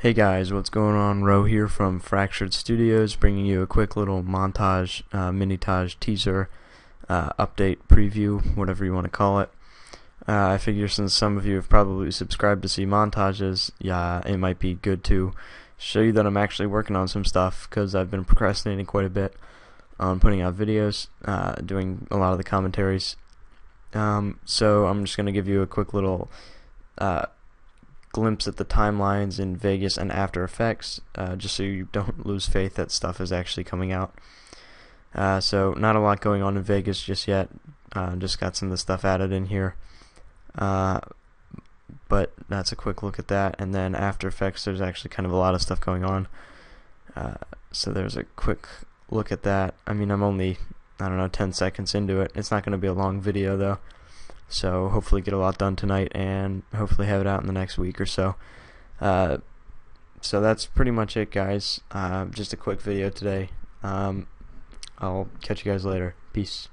Hey guys, what's going on? Rho here from Fractured Studios, bringing you a quick little montage, uh, mini-tage teaser, uh, update, preview, whatever you want to call it. Uh, I figure since some of you have probably subscribed to see montages, yeah, it might be good to show you that I'm actually working on some stuff because I've been procrastinating quite a bit on putting out videos, uh, doing a lot of the commentaries. Um, so I'm just going to give you a quick little uh, glimpse at the timelines in Vegas and After Effects, uh, just so you don't lose faith that stuff is actually coming out. Uh, so not a lot going on in Vegas just yet. Uh, just got some of the stuff added in here. Uh, but that's a quick look at that. And then After Effects, there's actually kind of a lot of stuff going on. Uh, so there's a quick look at that. I mean, I'm only, I don't know, 10 seconds into it. It's not going to be a long video though. So hopefully get a lot done tonight and hopefully have it out in the next week or so. Uh, so that's pretty much it, guys. Uh, just a quick video today. Um, I'll catch you guys later. Peace.